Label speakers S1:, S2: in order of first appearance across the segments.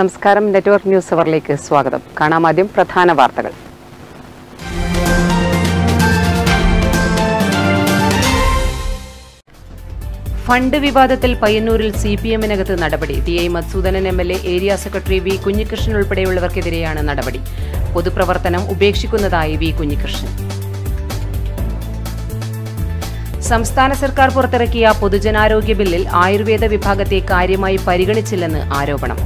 S1: നമസ്കാരം network news അവറിലേക്ക് സ്വാഗതം കാണാം ആദ്യം പ്രധാന വാർത്തകൾ ഫണ്ട് വിവാദത്തിൽ പയ്യന്നൂരിൽ സി പി എമ്മിനകത്ത് നടപടി T I Madhusoodanan M L A area secretary V Kunhikrishnan ഉൾപ്പെടെയുള്ളവർക്കെതിരെയാണ് നടപടി പൊതുപ്രവർത്തനം ഉപേക്ഷിക്കുന്നതായി വി കുഞ്ഞികൃഷ്ണൻ സംസ്ഥാന സർക്കാർ പുറത്തിറക്കിയ പൊതുജനാരോഗ്യ ബില്ലിൽ ആയുർവേദ വിഭാഗത്തെ കാര്യമായി പരിഗണിച്ചില്ലെന്ന് ആരോപണം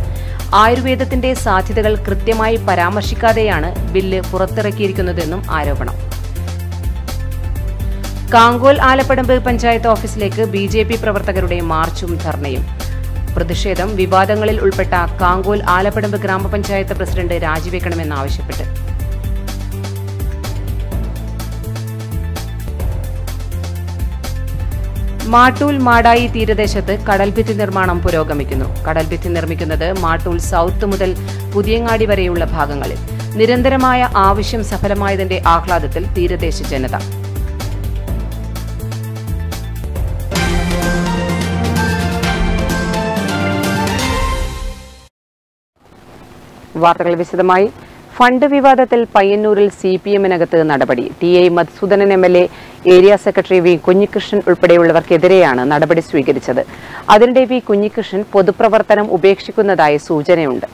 S1: ആയുർവേദത്തിന്റെ സാധ്യതകൾ കൃത്യമായി പരാമർശിക്കാതെയാണ് ബില്ല് പുറത്തിറക്കിയിരിക്കുന്നതെന്നും ആരോപണം കാങ്കോൽ ആലപ്പടമ്പ് പഞ്ചായത്ത് ഓഫീസിലേക്ക് ബി ജെ പി പ്രവർത്തകരുടെ മാർച്ചും ധർണയും പ്രതിഷേധം വിവാദങ്ങളിൽ ഉൾപ്പെട്ട കാങ്കോൽ ആലപ്പടമ്പ് ഗ്രാമപഞ്ചായത്ത് പ്രസിഡന്റ് രാജിവെക്കണമെന്നാവശ്യപ്പെട്ട് മാട്ടൂൽ മാടായി തീരദേശത്ത് കടൽഭിത്തി നിർമ്മാണം പുരോഗമിക്കുന്നു കടൽഭിത്തി നിർമ്മിക്കുന്നത് മാട്ടൂൽ സൗത്ത് മുതൽ പുതിയങ്ങാടി വരെയുള്ള ഭാഗങ്ങളിൽ നിരന്തരമായ ആവശ്യം സഫലമായതിന്റെ ആഹ്ലാദത്തിൽ തീരദേശ ജനത വാർത്തകൾ വിശദമായി ഫണ്ട് വിവാദത്തിൽ പയ്യന്നൂരിൽ സി പി എമ്മിനകത്ത് നടപടി T I Madhusoodanan M L A area secretary V Kunhikrishnan ഉൾപ്പെടെയുള്ളവർക്കെതിരെയാണ് നടപടി സ്വീകരിച്ചത് അതിനിടെ വി കുഞ്ഞികൃഷ്ണൻ പൊതുപ്രവർത്തനം ഉപേക്ഷിക്കുന്നതായി സൂചനയുണ്ട്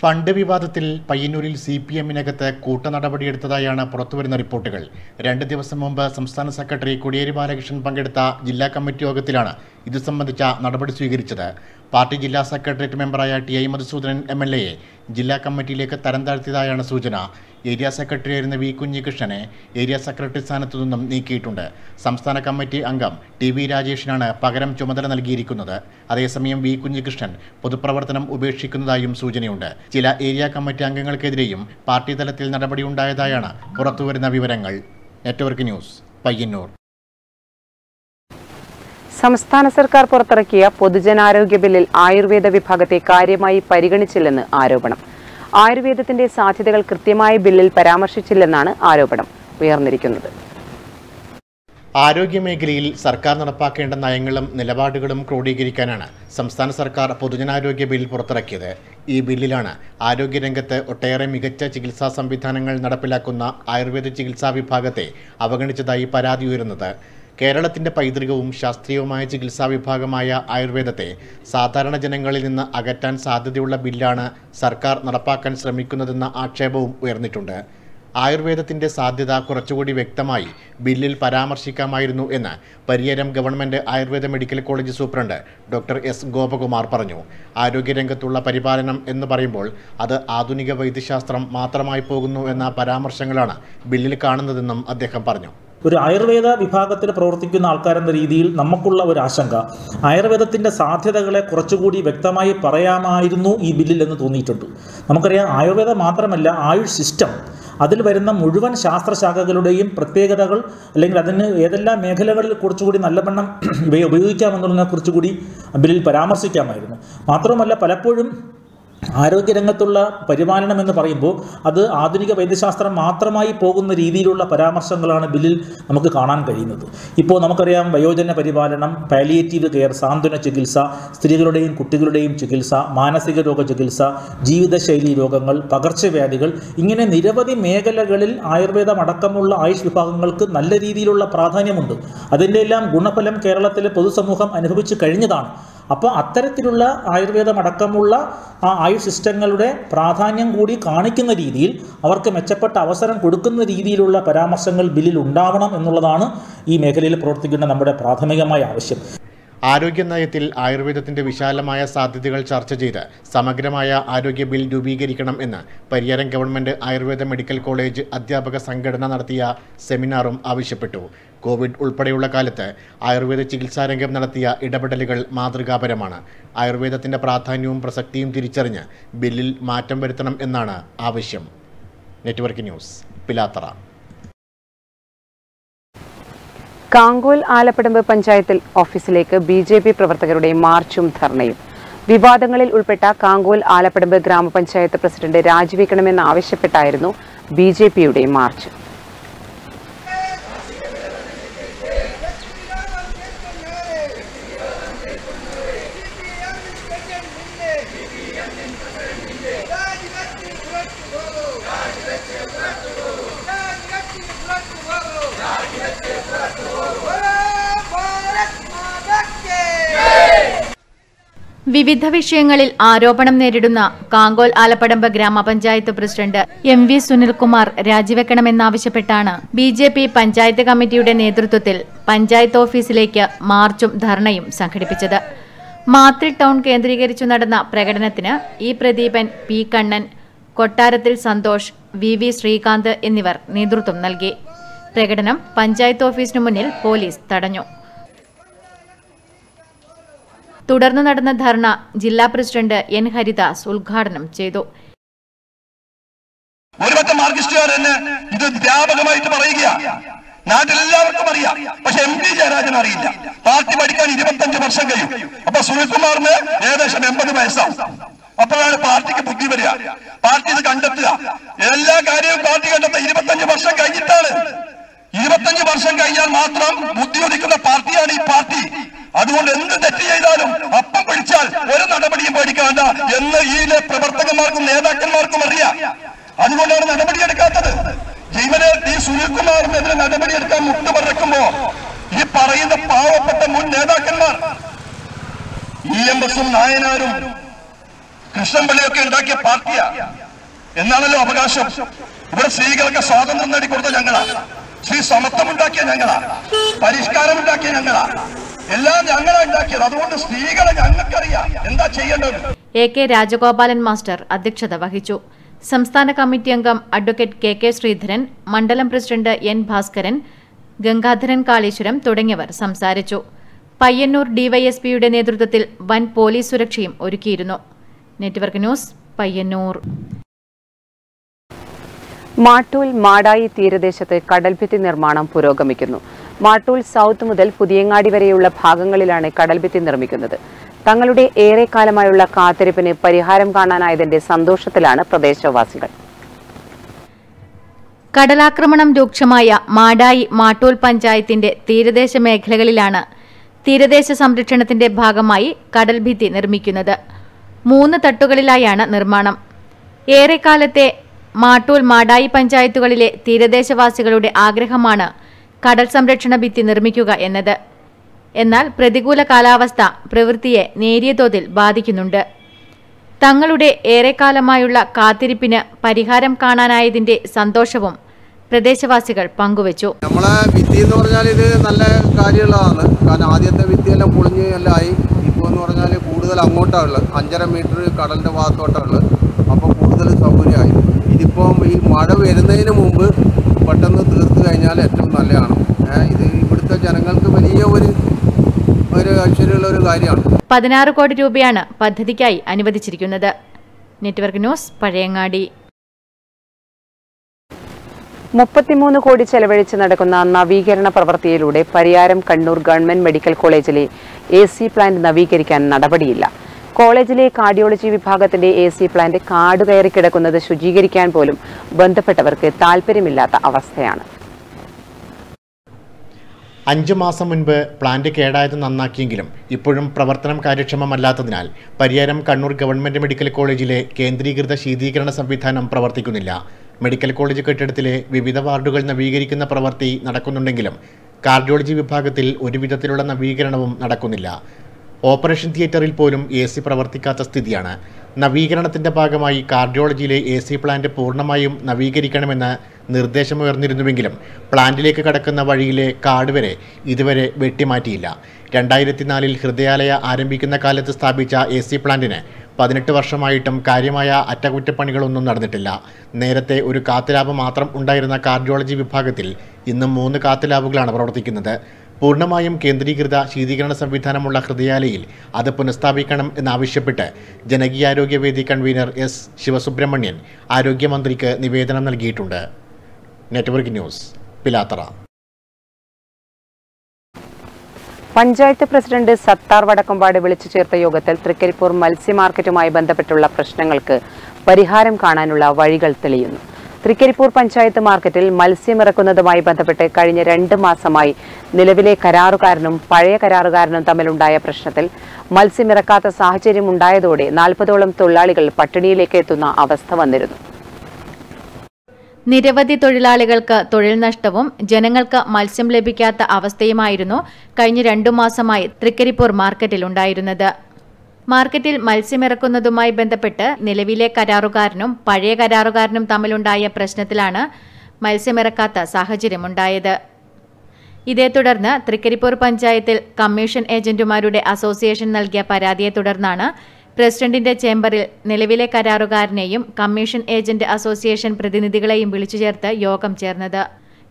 S2: ഫണ്ട് വിവാദത്തിൽ പയ്യന്നൂരിൽ സി പി എമ്മിനകത്ത് കൂട്ട നടപടിയെടുത്തതായാണ് പുറത്തുവരുന്ന റിപ്പോർട്ടുകൾ രണ്ട് ദിവസം മുമ്പ് സംസ്ഥാന സെക്രട്ടറി കോടിയേരി ബാലകൃഷ്ണൻ പങ്കെടുത്ത ജില്ലാ കമ്മിറ്റി യോഗത്തിലാണ് ഇത് സംബന്ധിച്ച നടപടി സ്വീകരിച്ചത് പാർട്ടി ജില്ലാ സെക്രട്ടേറിയറ്റ് മെമ്പറായ T I Madhusoodanan M L എയെ ജില്ലാ കമ്മിറ്റിയിലേക്ക് തരം താഴ്ത്തിയതായാണ് സൂചന ഏരിയ സെക്രട്ടറി ആയിരുന്ന വി കുഞ്ഞികൃഷ്ണനെ ഏരിയ സെക്രട്ടറി സ്ഥാനത്തു നിന്നും നീക്കിയിട്ടുണ്ട് സംസ്ഥാന കമ്മിറ്റി അംഗം ടി വി രാജേഷിനാണ് പകരം ചുമതല നൽകിയിരിക്കുന്നത് അതേസമയം വി കുഞ്ഞികൃഷ്ണൻ പൊതുപ്രവർത്തനം ഉപേക്ഷിക്കുന്നതായും സൂചനയുണ്ട് ചില ഏരിയ കമ്മിറ്റി അംഗങ്ങൾക്കെതിരെയും പാർട്ടി തലത്തിൽ നടപടിയുണ്ടായതായാണ് പുറത്തുവരുന്ന വിവരങ്ങൾ നെറ്റ്വർക്ക് ന്യൂസ് പയ്യന്നൂർ
S1: സംസ്ഥാന സർക്കാർ പുറത്തിറക്കിയ പൊതുജനാരോഗ്യ ബില്ലിൽ ആയുർവേദ വിഭാഗത്തെ കാര്യമായി പരിഗണിച്ചില്ലെന്ന് ആരോപണം ആയുർവേദത്തിന്റെ സാധ്യതകൾ കൃത്യമായ ബില്ലിൽ പരാമർശിച്ചില്ലെന്നാണ് ആരോപണം ഉയർന്നിരിക്കുന്നത്
S2: ആരോഗ്യമേഖലയിൽ സർക്കാർ നടപ്പാക്കേണ്ട നയങ്ങളും നിലപാടുകളും ക്രോഡീകരിക്കാനാണ് സംസ്ഥാന സർക്കാർ പൊതുജനാരോഗ്യ ബിൽ പുറത്തിറക്കിയത് ഈ ബില്ലിലാണ് ആരോഗ്യരംഗത്ത് ഒട്ടേറെ മികച്ച ചികിത്സാ സംവിധാനങ്ങൾ നടപ്പിലാക്കുന്ന ആയുർവേദ ചികിത്സാ വിഭാഗത്തെ അവഗണിച്ചതായി പരാതി ഉയരുന്നത് കേരളത്തിന്റെ പൈതൃകവും ശാസ്ത്രീയവുമായ ചികിത്സാ വിഭാഗമായ ആയുർവേദത്തെ സാധാരണ ജനങ്ങളിൽ നിന്ന് അകറ്റാൻ സാധ്യതയുള്ള ബില്ലാണ് സർക്കാർ നടപ്പാക്കാൻ ശ്രമിക്കുന്നതെന്ന ആക്ഷേപവും ഉയർന്നിട്ടുണ്ട് ആയുർവേദത്തിന്റെ സാധ്യത കുറച്ചുകൂടി വ്യക്തമായി ബില്ലിൽ പരാമർശിക്കാമായിരുന്നു എന്ന് Pariyaram government Ayurveda medical college superintendent doctor S Gopakumar പറഞ്ഞു ആരോഗ്യരംഗത്തുള്ള പരിപാലനം എന്ന് പറയുമ്പോൾ അത് ആധുനിക വൈദ്യശാസ്ത്രം മാത്രമായി പോകുന്നു എന്ന പരാമർശങ്ങളാണ് ബില്ലിൽ കാണുന്നതെന്നും അദ്ദേഹം പറഞ്ഞു
S3: ഒരു ആയുർവേദ വിഭാഗത്തിൽ പ്രവർത്തിക്കുന്ന ആൾക്കാരെന്ന രീതിയിൽ നമുക്കുള്ള ഒരു ആശങ്ക ആയുർവേദത്തിൻ്റെ സാധ്യതകളെ കുറച്ചുകൂടി വ്യക്തമായി പറയാമായിരുന്നു ഈ ബില്ലിൽ എന്ന് തോന്നിയിട്ടുണ്ട് നമുക്കറിയാം ആയുർവേദം മാത്രമല്ല ആയുഷ് സിസ്റ്റം അതിൽ വരുന്ന മുഴുവൻ ശാസ്ത്രശാഖകളുടെയും പ്രത്യേകതകൾ അല്ലെങ്കിൽ അതിന് ഏതെല്ലാം മേഖലകളിൽ കുറച്ചുകൂടി നല്ലവണ്ണം ഇവയെ ഉപയോഗിക്കാമെന്നുള്ളതിനെ കുറിച്ചുകൂടി ബില്ലിൽ പരാമർശിക്കാമായിരുന്നു മാത്രമല്ല പലപ്പോഴും ആരോഗ്യരംഗത്തുള്ള പരിപാലനം എന്ന് പറയുമ്പോൾ അത് ആധുനിക വൈദ്യശാസ്ത്രം മാത്രമായി പോകുന്ന രീതിയിലുള്ള പരാമർശങ്ങളാണ് ബില്ലിൽ നമുക്ക് കാണാൻ കഴിയുന്നത് ഇപ്പോൾ നമുക്കറിയാം വയോജന പരിപാലനം പാലിയേറ്റീവ് കെയർ സാന്ത്വന ചികിത്സ സ്ത്രീകളുടെയും കുട്ടികളുടെയും ചികിത്സ മാനസിക രോഗ ചികിത്സ ജീവിതശൈലി രോഗങ്ങൾ പകർച്ചവ്യാധികൾ ഇങ്ങനെ നിരവധി മേഖലകളിൽ ആയുർവേദം അടക്കമുള്ള ആയുഷ് വിഭാഗങ്ങൾക്ക് നല്ല രീതിയിലുള്ള പ്രാധാന്യമുണ്ട് അതിൻ്റെ എല്ലാം ഗുണഫലം കേരളത്തിലെ പൊതുസമൂഹം അനുഭവിച്ചു കഴിഞ്ഞതാണ് അപ്പോൾ അത്തരത്തിലുള്ള അടക്കമുള്ള ആ ആയുഷ് സിസ്റ്റങ്ങളുടെ പ്രാധാന്യം കൂടി കാണിക്കുന്ന രീതിയിൽ അവർക്ക് മെച്ചപ്പെട്ട അവസരം കൊടുക്കുന്ന രീതിയിലുള്ള പരാമർശങ്ങൾ ബില്ലിൽ ഉണ്ടാവണം എന്നുള്ളതാണ് ഈ മേഖലയിൽ പ്രവർത്തിക്കുന്ന നമ്മുടെ പ്രാഥമികമായ ആവശ്യം ആരോഗ്യ നയത്തിൽ
S2: ആയുർവേദത്തിന്റെ വിശാലമായ സാധ്യതകൾ ചർച്ച ചെയ്ത് സമഗ്രമായ ആരോഗ്യ ബിൽ രൂപീകരിക്കണം എന്ന് Pariyaram government Ayurveda medical college അധ്യാപക സംഘടന നടത്തിയ സെമിനാറും ആവശ്യപ്പെട്ടു കോവിഡ് ഉൾപ്പെടെയുള്ള കാലത്ത് ആയുർവേദ ചികിത്സാരംഗം നടത്തിയ ഇടപെടലുകൾ മാതൃകാപരമാണ് ആയുർവേദത്തിൻ്റെ പ്രാധാന്യവും പ്രസക്തിയും തിരിച്ചറിഞ്ഞ് ബില്ലിൽ മാറ്റം വരുത്തണം എന്നാണ് ആവശ്യം നെറ്റ്വർക്ക് ന്യൂസ് പിലാത്തറ
S1: കാങ്കോൽ ആലപ്പടമ്പ് പഞ്ചായത്തിൽ ഓഫീസിലേക്ക് ബി ജെ പി പ്രവർത്തകരുടെ മാർച്ചും ധർണയും വിവാദങ്ങളിൽ ഉൾപ്പെട്ട കാങ്കോൽ ആലപ്പടമ്പ് ഗ്രാമപഞ്ചായത്ത് പ്രസിഡന്റ് രാജിവെക്കണമെന്ന് ആവശ്യപ്പെട്ടായിരുന്നു ബി ജെ പിയുടെ മാർച്ച്
S4: വിവിധ വിഷയങ്ങളിൽ ആരോപണം നേരിടുന്ന കാങ്കോൽ ആലപ്പടമ്പ് ഗ്രാമപഞ്ചായത്ത് പ്രസിഡന്റ് എം വി സുനിൽകുമാർ രാജിവെക്കണമെന്നാവശ്യപ്പെട്ടാണ് ബി ജെ പി പഞ്ചായത്ത് കമ്മിറ്റിയുടെ നേതൃത്വത്തിൽ പഞ്ചായത്ത് ഓഫീസിലേക്ക് മാർച്ചും ധർണയും സംഘടിപ്പിച്ചത് മാത്രി ടൗൺ കേന്ദ്രീകരിച്ചു നടന്ന പ്രകടനത്തിന് ഇ പ്രദീപൻ പി കണ്ണൻ കൊട്ടാരത്തിൽ സന്തോഷ് വി വി ശ്രീകാന്ത് എന്നിവർ നേതൃത്വം നൽകി പ്രകടനം പഞ്ചായത്ത് ഓഫീസിനു മുന്നിൽ പോലീസ് തടഞ്ഞു തുടർന്ന് നടന്ന ധർണ ജില്ലാ പ്രസിഡന്റ് എൻ ഹരിദാസ് ഉദ്ഘാടനം ചെയ്തു
S5: ഒരുപറ്റം മാർക്സിസ്റ്റുകാർ തന്നെ ഇത് വ്യാപകമായിട്ട് പറയുക
S6: നാട്ടിലെല്ലാവർക്കും അറിയാം പക്ഷെ എം പി ജയരാജൻ അറിയില്ല പാർട്ടി പഠിക്കാൻ ഇരുപത്തഞ്ച് വർഷം കഴിയും അപ്പൊ സുനിൽകുമാറിന് ഏകദേശം എൺപത് വയസ്സാവും അപ്പോഴാണ് പാർട്ടിക്ക് ബുദ്ധി വരിക പാർട്ടി ഇത് കണ്ടെത്തുക എല്ലാ കാര്യവും പാർട്ടി കണ്ടെത്ത ഇരുപത്തഞ്ച് വർഷം കഴിഞ്ഞിട്ടാണ് ഇരുപത്തഞ്ച് വർഷം കഴിഞ്ഞാൽ മാത്രം ബുദ്ധി ഒതുക്കുന്ന പാർട്ടിയാണ് ഈ പാർട്ടി അതുകൊണ്ട് എന്ത് തെറ്റ് ചെയ്താലും അപ്പം പിടിച്ചാൽ ഒരു നടപടിയും പേടിക്കാണ്ട എന്ന് ഈ പ്രവർത്തകന്മാർക്കും നേതാക്കന്മാർക്കും അറിയാം അതുകൊണ്ടാണ് എടുക്കാത്തത് ജീവനെ ഈ സുനിൽകുമാറിനെതിരെ നടപടി എടുക്കാൻ മുട്ടുപറക്കുമ്പോ ഈ പറയുന്ന പാവപ്പെട്ട മുൻ നേതാക്കന്മാർ ഇ എം എസും നായനാരും കൃഷ്ണൻപിള്ളിയൊക്കെ ഉണ്ടാക്കിയ പാർട്ടിയാ എന്നാണല്ലോ അവകാശം ഇവിടെ സ്ത്രീകൾക്ക് സ്വാതന്ത്ര്യം നേടിക്കൊടുത്ത ഞങ്ങളാ ശ്രീ സമത്വം ഉണ്ടാക്കിയ ഞങ്ങളാ പരിഷ്കാരം ഉണ്ടാക്കിയ ഞങ്ങളാ എല്ലാം ഞങ്ങളാ ഉണ്ടാക്കിയത് അതുകൊണ്ട് സ്ത്രീകളെ ഞങ്ങൾക്കറിയാം എന്താ ചെയ്യേണ്ടത്
S4: എ കെ രാജഗോപാലൻ മാസ്റ്റർ അധ്യക്ഷത വഹിച്ചു സംസ്ഥാന കമ്മിറ്റി അംഗം അഡ്വക്കേറ്റ് കെ കെ ശ്രീധരൻ മണ്ഡലം പ്രസിഡന്റ് എൻ ഭാസ്കരൻ ഗംഗാധരൻ കാളീശ്വരം തുടങ്ങിയവർ സംസാരിച്ചു പയ്യന്നൂർ ഡിവൈഎസ്പിയുടെ നേതൃത്വത്തിൽ വൻ പോലീസ് സുരക്ഷയും ഒരുക്കിയിരുന്നു നെറ്റ്വർക്ക് ന്യൂസ് പയ്യന്നൂർ
S1: മാട്ടൂൽ മാടായി തീരദേശത്ത് കടൽഭിത്തി നിർമ്മാണം പുരോഗമിക്കുന്നു മാട്ടൂൽ സൗത്ത് മുതൽ പുതിയങ്ങാടി വരെയുള്ള ഭാഗങ്ങളിലാണ് കടൽഭിത്തി നിർമ്മിക്കുന്നത് തങ്ങളുടെ ഏറെക്കാലമായുള്ള കാത്തിരിപ്പിന് പരിഹാരം കാണാനായതിന്റെ സന്തോഷത്തിലാണ് പ്രദേശവാസികൾ
S4: കടലാക്രമണം രൂക്ഷമായ മാടായി മാട്ടൂൽ പഞ്ചായത്തിന്റെ തീരദേശ മേഖലകളിലാണ് തീരദേശ സംരക്ഷണത്തിന്റെ ഭാഗമായി കടൽഭിത്തി നിർമ്മിക്കുന്നത് മൂന്ന് തട്ടുകളിലായാണ് നിർമ്മാണം ഏറെക്കാലത്തെ മാട്ടൂൽ മാടായി പഞ്ചായത്തുകളിലെ തീരദേശവാസികളുടെ ആഗ്രഹമാണ് കടൽ സംരക്ഷണ ഭിത്തി നിർമ്മിക്കുക എന്നത് എന്നാൽ പ്രതികൂല കാലാവസ്ഥ പ്രവൃത്തിയെ നേരിയ തോതിൽ ബാധിക്കുന്നുണ്ട് തങ്ങളുടെ ഏറെക്കാലമായുള്ള കാത്തിരിപ്പിന് പരിഹാരം കാണാനായതിന്റെ സന്തോഷവും പ്രദേശവാസികൾ പങ്കുവച്ചു നമ്മളെ
S7: ഭിത്തി എന്ന് പറഞ്ഞാൽ ഇത് നല്ല കാര്യമുള്ളതാണ് കാരണം ആദ്യത്തെ ഭിത്തിയെല്ലാം പൊളിഞ്ഞ് എല്ലാം ആയി ഇപ്പോൾ എന്ന് പറഞ്ഞാൽ കൂടുതൽ അങ്ങോട്ടാണ് ഉള്ളത് അഞ്ചര മീറ്റർ കടലിൻ്റെ ഭാഗത്തോട്ടാണ് ഉള്ളത് അപ്പോൾ കൂടുതൽ സൗകര്യമായി ഇതിപ്പം ഈ മഴ വരുന്നതിന് മുമ്പ് പെട്ടെന്ന് തീർത്ത് കഴിഞ്ഞാൽ ഏറ്റവും നല്ലതാണ് ഇത് ഇവിടുത്തെ ജനങ്ങൾക്ക് വലിയ ഒരു ഒരു ആവശ്യമുള്ള ഒരു കാര്യമാണ്
S4: പതിനാറ് കോടി രൂപയാണ് പദ്ധതിക്കായി അനുവദിച്ചിരിക്കുന്നത് നെറ്റ്വർക്ക് ന്യൂസ് പഴയങ്ങാടി
S1: മുപ്പത്തിമൂന്ന് കോടി ചെലവഴിച്ച് നടക്കുന്ന നവീകരണ പ്രവൃത്തിയിലൂടെ പരിയാരം കണ്ണൂർ ഗവൺമെന്റ് മെഡിക്കൽ കോളേജിലെ എ സി പ്ലാന്റ് നവീകരിക്കാൻ നടപടിയില്ല കോളേജിലെ കാർഡിയോളജി വിഭാഗത്തിന്റെ എ സി പ്ലാന്റ് കാട് കയറി കിടക്കുന്നത് ശുചീകരിക്കാൻ പോലും ബന്ധപ്പെട്ടവർക്ക് താല്പര്യമില്ലാത്ത അവസ്ഥയാണ്
S2: അഞ്ചു മാസം മുൻപ് പ്ലാന്റ് കേടായത് നന്നാക്കിയെങ്കിലും ഇപ്പോഴും പ്രവർത്തനം കാര്യക്ഷമമല്ലാത്തതിനാൽ പരിയാരം കണ്ണൂർ ഗവൺമെന്റ് മെഡിക്കൽ കോളേജിലെ കേന്ദ്രീകൃത ശീതീകരണ സംവിധാനം പ്രവർത്തിക്കുന്നില്ല മെഡിക്കൽ കോളേജ് കെട്ടിടത്തിലെ വിവിധ വാർഡുകൾ നവീകരിക്കുന്ന പ്രവൃത്തി നടക്കുന്നുണ്ടെങ്കിലും കാർഡിയോളജി വിഭാഗത്തിൽ ഒരുവിധത്തിലുള്ള നവീകരണവും നടക്കുന്നില്ല ഓപ്പറേഷൻ തിയേറ്ററിൽ പോലും എ സി പ്രവർത്തിക്കാത്ത സ്ഥിതിയാണ് നവീകരണത്തിന്റെ ഭാഗമായി കാർഡിയോളജിയിലെ എ സി പ്ലാന്റ് പൂർണ്ണമായും നവീകരിക്കണമെന്ന് നിർദ്ദേശമുയർന്നിരുന്നുവെങ്കിലും പ്ലാന്റിലേക്ക് കടക്കുന്ന വഴിയിലെ കാർഡ് വരെ ഇതുവരെ വെട്ടിമാറ്റിയില്ല രണ്ടായിരത്തി നാലിൽ ഹൃദയാലയ ആരംഭിക്കുന്ന കാലത്ത് സ്ഥാപിച്ച എ സി പ്ലാന്റിന് പതിനെട്ട് വർഷമായിട്ടും കാര്യമായ അറ്റകുറ്റപ്പണികളൊന്നും നടന്നിട്ടില്ല നേരത്തെ ഒരു കാത്തലാബ് മാത്രം ഉണ്ടായിരുന്ന കാർഡിയോളജി വിഭാഗത്തിൽ ഇന്ന് മൂന്ന് കാത്തലാബുകളാണ് പ്രവർത്തിക്കുന്നത് പൂർണ്ണമായും കേന്ദ്രീകൃത ശീതീകരണ സംവിധാനമുള്ള ഹൃദയാലയിൽ അത് പുനഃസ്ഥാപിക്കണം എന്നാവശ്യപ്പെട്ട് ജനകീയാരോഗ്യവേദി കൺവീനർ എസ് ശിവസുബ്രഹ്മണ്യൻ ആരോഗ്യമന്ത്രിക്ക് നിവേദനം നൽകിയിട്ടുണ്ട് network news Pilathara
S1: panchayat president Sathar Vadakkambad വിളിച്ചു ചേർത്ത യോഗത്തിൽ തൃക്കരിപ്പൂർ മത്സ്യമാർക്കറ്റുമായി ബന്ധപ്പെട്ടുള്ള പ്രശ്നങ്ങൾക്ക് പരിഹാരം കാണാനുള്ള വഴികൾ തെളിയുന്നു തൃക്കരിപ്പൂർ പഞ്ചായത്ത് മാർക്കറ്റിൽ മത്സ്യമിറക്കുന്നതുമായി ബന്ധപ്പെട്ട് കഴിഞ്ഞ രണ്ട് മാസമായി നിലവിലെ കരാറുകാരനും പഴയ കരാറുകാരനും തമ്മിലുണ്ടായ പ്രശ്നത്തിൽ മത്സ്യമിറക്കാത്ത ഉണ്ടായതോടെ നാൽപ്പതോളം തൊഴിലാളികൾ പട്ടിണിയിലേക്ക് എത്തുന്ന അവസ്ഥ വന്നിരുന്നു
S4: നിരവധി തൊഴിലാളികൾക്ക് തൊഴിൽ നഷ്ടവും ജനങ്ങൾക്ക് മത്സ്യം ലഭിക്കാത്ത അവസ്ഥയുമായിരുന്നു കഴിഞ്ഞ രണ്ടു മാസമായി തൃക്കരിപ്പൂർ ഉണ്ടായിരുന്നത് മാർക്കറ്റിൽ മത്സ്യമിറക്കുന്നതുമായി ബന്ധപ്പെട്ട് നിലവിലെ കരാറുകാരനും പഴയ കരാറുകാരനും തമ്മിലുണ്ടായ പ്രശ്നത്തിലാണ് മത്സ്യമിറക്കാത്ത സാഹചര്യമുണ്ടായത് ഇതേ തുടർന്ന് തൃക്കരിപ്പൂർ പഞ്ചായത്തിൽ കമ്മീഷൻ ഏജന്റുമാരുടെ അസോസിയേഷൻ നൽകിയ പരാതിയെ തുടർന്നാണ് പ്രസിഡന്റിന്റെ ചേംബറിൽ നിലവിലെ കരാറുകാരനെയും കമ്മീഷൻ ഏജന്റ് അസോസിയേഷൻ പ്രതിനിധികളെയും വിളിച്ചു ചേർത്ത് യോഗം ചേർന്നത്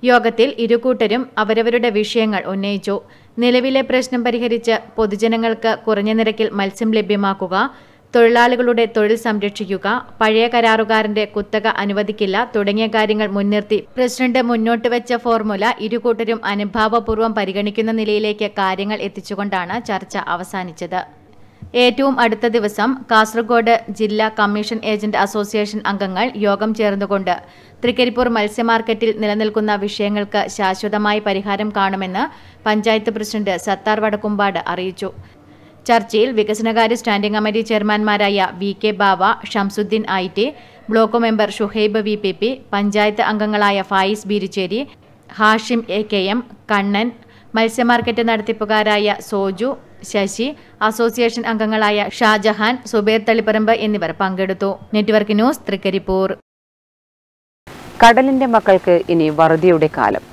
S4: യോഗത്തിൽ ഇരുകൂട്ടരും അവരവരുടെ വിഷയങ്ങൾ ഉന്നയിച്ചു നിലവിലെ പ്രശ്നം പരിഹരിച്ച് പൊതുജനങ്ങൾക്ക് കുറഞ്ഞ നിരക്കിൽ മത്സ്യം ലഭ്യമാക്കുക തൊഴിലാളികളുടെ തൊഴിൽ സംരക്ഷിക്കുക പഴയ കരാറുകാരന്റെ കുത്തക അനുവദിക്കില്ല തുടങ്ങിയ കാര്യങ്ങൾ മുൻനിർത്തി പ്രസിഡന്റ് മുന്നോട്ട് വെച്ച ഫോർമുല ഇരുകൂട്ടരും അനുഭാവപൂർവ്വം പരിഗണിക്കുന്ന നിലയിലേക്ക് കാര്യങ്ങൾ എത്തിച്ചുകൊണ്ടാണ് ചർച്ച അവസാനിച്ചത് ഏറ്റവും അടുത്ത ദിവസം കാസർഗോഡ് ജില്ലാ കമ്മീഷൻ ഏജന്റ് അസോസിയേഷൻ അംഗങ്ങൾ യോഗം ചേർന്നുകൊണ്ട് തൃക്കരിപ്പൂർ മത്സ്യമാർക്കറ്റിൽ നിലനിൽക്കുന്ന വിഷയങ്ങൾക്ക് ശാശ്വതമായി പരിഹാരം കാണുമെന്ന് പഞ്ചായത്ത് പ്രസിഡന്റ് സത്താർ വടക്കുംപാട് അറിയിച്ചു ചർച്ചയിൽ വികസനകാര്യ സ്റ്റാൻഡിംഗ് കമ്മിറ്റി ചെയർമാൻമാരായ V K Bava Shamsuddin I T block member Shuhaib V P P panchayat അംഗങ്ങളായ Fayis Beericheri Hashim A K M Kannan മത്സ്യമാർക്കറ്റ് നടത്തിപ്പുകാരായ സോജു ശശി അസോസിയേഷൻ അംഗങ്ങളായ ഷാജഹാൻ സുബേർ തളിപ്പറമ്പ് എന്നിവർ പങ്കെടുത്തു നെറ്റ്വർക്ക് ന്യൂസ് തൃക്കരിപ്പൂർ
S1: കടലിന്റെ മക്കൾക്ക് ഇനി വറുതിയുടെ കാലം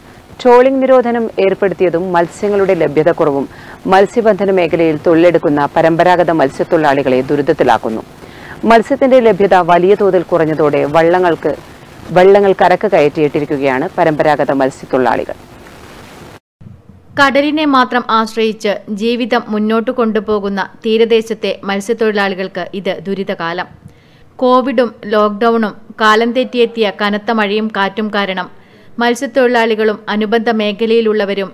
S1: ട്രോളിംഗ് നിരോധനം ഏർപ്പെടുത്തിയതും മത്സ്യങ്ങളുടെ ലഭ്യതക്കുറവും മത്സ്യബന്ധന മേഖലയിൽ തൊഴിലെടുക്കുന്ന പരമ്പരാഗത മത്സ്യത്തൊഴിലാളികളെ ദുരിതത്തിലാക്കുന്നു മത്സ്യത്തിന്റെ ലഭ്യത വലിയ തോതിൽ കുറഞ്ഞതോടെ വള്ളങ്ങൾക്ക് വള്ളങ്ങൾ കരക്ക് കയറ്റിയിട്ടിരിക്കുകയാണ് പരമ്പരാഗത മത്സ്യത്തൊഴിലാളികൾ
S4: കടലിനെ മാത്രം ആശ്രയിച്ച് ജീവിതം മുന്നോട്ട് കൊണ്ടുപോകുന്ന തീരദേശത്തെ മത്സ്യത്തൊഴിലാളികൾക്ക് ഇത് ദുരിതകാലം കോവിഡും ലോക്ക്ഡൌണും കാലം തെറ്റിയെത്തിയ കനത്ത മഴയും കാറ്റും കാരണം മത്സ്യത്തൊഴിലാളികളും അനുബന്ധ മേഖലയിലുള്ളവരും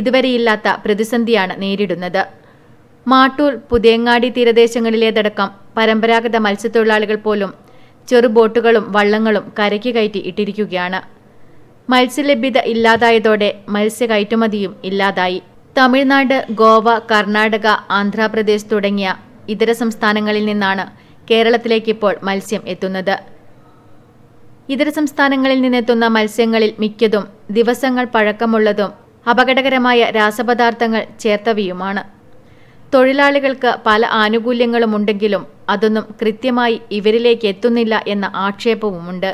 S4: ഇതുവരെയില്ലാത്ത പ്രതിസന്ധിയാണ് നേരിടുന്നത് മാട്ടൂർ പുതിയങ്ങാടി തീരദേശങ്ങളിലേതടക്കം പരമ്പരാഗത മത്സ്യത്തൊഴിലാളികൾ പോലും ചെറുബോട്ടുകളും വള്ളങ്ങളും കരയ്ക്ക് കയറ്റി ഇട്ടിരിക്കുകയാണ് മത്സ്യലഭ്യത ഇല്ലാതായതോടെ മത്സ്യ കയറ്റുമതിയും ഇല്ലാതായി തമിഴ്നാട് ഗോവ കർണാടക ആന്ധ്രാപ്രദേശ് തുടങ്ങിയ ഇതര സംസ്ഥാനങ്ങളിൽ നിന്നാണ് ഇപ്പോൾ മത്സ്യം എത്തുന്നത് ഇതര സംസ്ഥാനങ്ങളിൽ നിന്നെത്തുന്ന മത്സ്യങ്ങളിൽ മിക്കതും ദിവസങ്ങൾ പഴക്കമുള്ളതും അപകടകരമായ രാസപദാർത്ഥങ്ങൾ ചേർത്തവയുമാണ് തൊഴിലാളികൾക്ക് പല ആനുകൂല്യങ്ങളുമുണ്ടെങ്കിലും അതൊന്നും കൃത്യമായി ഇവരിലേക്ക് എത്തുന്നില്ല എന്ന ആക്ഷേപവുമുണ്ട്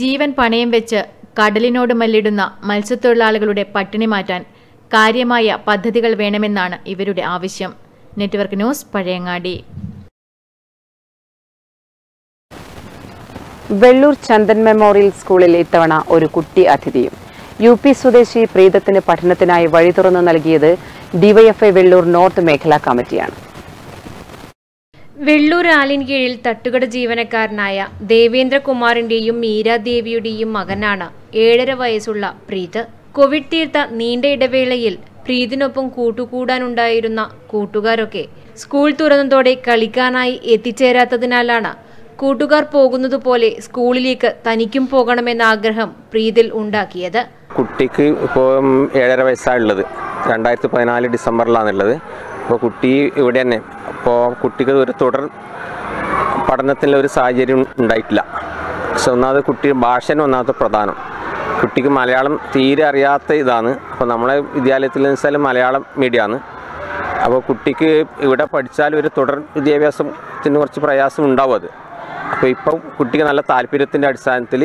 S4: ജീവൻ പണയം വെച്ച് കടലിനോട് മല്ലിടുന്ന മത്സ്യത്തൊഴിലാളികളുടെ പട്ടിണി മാറ്റാൻ കാര്യമായ പദ്ധതികൾ വേണമെന്നാണ് ഇവരുടെ ആവശ്യം network news Pazhayangadi
S1: Vellur Chandan memorial സ്കൂളിൽ ഇത്തവണ ഒരു കുട്ടി അതിഥിയും യു പി സ്വദേശി പ്രീതത്തിന് പഠനത്തിനായി വഴി തുറന്നു നൽകിയത് ഡിവൈഎഫ്ഐ വെള്ളൂർ നോർത്ത് മേഖലാ കമ്മിറ്റിയാണ്
S5: വെള്ളൂർ ആലിൻ കീഴിൽ തട്ടുകട ജീവനക്കാരനായ ദേവേന്ദ്രകുമാറിന്റെയും മീരാദേവിയുടെയും മകനാണ് ഏഴര വയസ്സുള്ള പ്രീത് കോവിഡ് തീർത്ത നീണ്ട ഇടവേളയിൽ പ്രീതിനൊപ്പം കൂട്ടുകൂടാനുണ്ടായിരുന്ന കൂട്ടുകാരൊക്കെ സ്കൂൾ തുറന്നതോടെ കളിക്കാനായി എത്തിച്ചേരാത്തതിനാലാണ് കൂട്ടുകാർ പോകുന്നതുപോലെ സ്കൂളിലേക്ക് തനിക്കും പോകണമെന്ന ആഗ്രഹം പ്രീതിൽ ഉണ്ടാക്കിയത്
S6: കുട്ടിക്ക് ഇപ്പോൾ ഏഴര വയസ്സാണുള്ളത് രണ്ടായിരത്തി പതിനാല് ഡിസംബറിലാണുള്ളത് അപ്പോൾ കുട്ടി ഇവിടെ തന്നെ അപ്പോൾ കുട്ടിക്ക് ഒരു തുടർ പഠനത്തിൻ്റെ ഒരു സാഹചര്യം ഉണ്ടായിട്ടില്ല പക്ഷെ ഒന്നാമത് കുട്ടി ഭാഷ ഒന്നാമത്തെ പ്രധാനം കുട്ടിക്ക് മലയാളം തീരെ അറിയാത്ത ഇതാണ് അപ്പോൾ നമ്മളെ വിദ്യാലയത്തിൽ വെച്ചാൽ മലയാളം മീഡിയമാണ് അപ്പോൾ കുട്ടിക്ക് ഇവിടെ പഠിച്ചാൽ ഒരു തുടർ വിദ്യാഭ്യാസത്തിന് കുറച്ച് പ്രയാസം ഉണ്ടാവും അത് അപ്പോൾ ഇപ്പം കുട്ടിക്ക് നല്ല താല്പര്യത്തിൻ്റെ അടിസ്ഥാനത്തിൽ